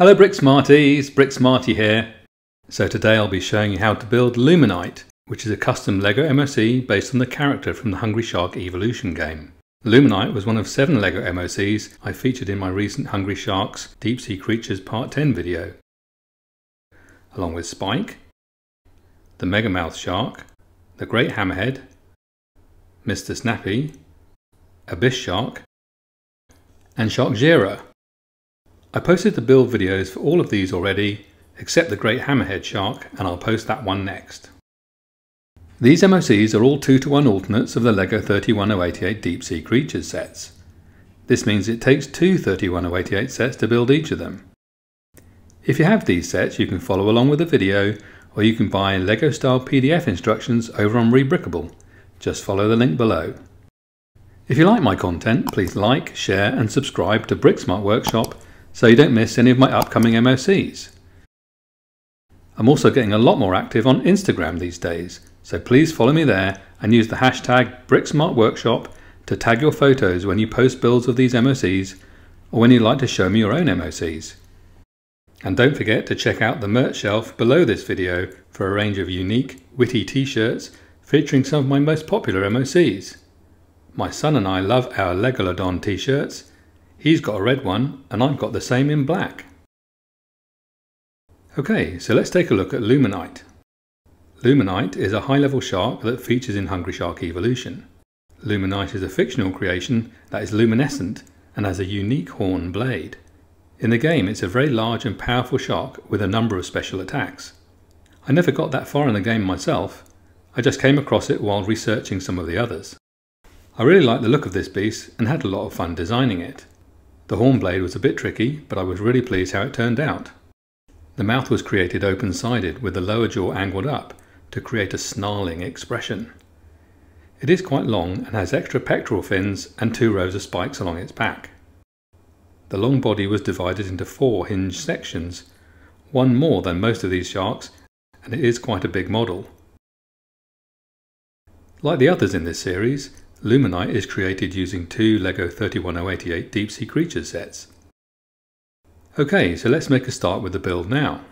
Hello Brick Smarties, Brick Smarty here. So today I'll be showing you how to build Luminite, which is a custom LEGO MOC based on the character from the Hungry Shark Evolution game. Luminite was one of seven LEGO MOCs I featured in my recent Hungry Sharks Deep Sea Creatures Part 10 video. Along with Spike, the Megamouth Shark, the Great Hammerhead, Mr. Snappy, Abysshark, and Sharkjira. I posted the build videos for all of these already, except the Great Hammerhead Shark, and I'll post that one next. These MOCs are all 2 to 1 alternates of the LEGO 31088 Deep Sea Creatures sets. This means it takes two 31088 sets to build each of them. If you have these sets, you can follow along with the video, or you can buy LEGO style PDF instructions over on Rebrickable. Just follow the link below. If you like my content, please like, share and subscribe to Bricksmart Workshop so you don't miss any of my upcoming MOCs. I'm also getting a lot more active on Instagram these days, so please follow me there and use the hashtag BricksmartWorkshop to tag your photos when you post builds of these MOCs or when you'd like to show me your own MOCs. And don't forget to check out the merch shelf below this video for a range of unique, witty t-shirts featuring some of my most popular MOCs. My son and I love our Legalodon t-shirts He's got a red one and I've got the same in black. Okay, so let's take a look at Luminite. Luminite is a high-level shark that features in Hungry Shark Evolution. Luminite is a fictional creation that is luminescent and has a unique horn blade. In the game it's a very large and powerful shark with a number of special attacks. I never got that far in the game myself, I just came across it while researching some of the others. I really like the look of this beast and had a lot of fun designing it. The horn blade was a bit tricky, but I was really pleased how it turned out. The mouth was created open-sided with the lower jaw angled up to create a snarling expression. It is quite long and has extra pectoral fins and two rows of spikes along its back. The long body was divided into four hinged sections, one more than most of these sharks, and it is quite a big model. Like the others in this series, Luminite is created using two LEGO 31088 Deep Sea Creatures sets. Okay, so let's make a start with the build now.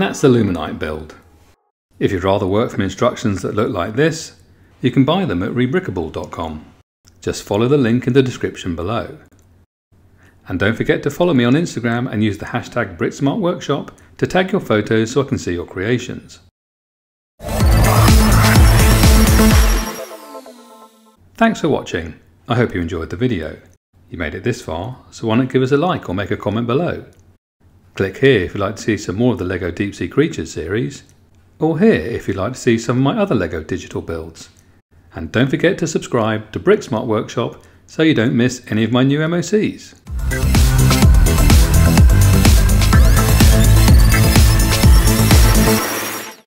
That's the Luminite build. If you'd rather work from instructions that look like this, you can buy them at rebrickable.com. Just follow the link in the description below. And don't forget to follow me on Instagram and use the hashtag BricksmartWorkshop to tag your photos so I can see your creations. Thanks for watching. I hope you enjoyed the video. You made it this far, so why not give us a like or make a comment below. Click here if you'd like to see some more of the LEGO Deep Sea Creatures series, or here if you'd like to see some of my other LEGO digital builds. And don't forget to subscribe to Brick Smart Workshop so you don't miss any of my new MOCs.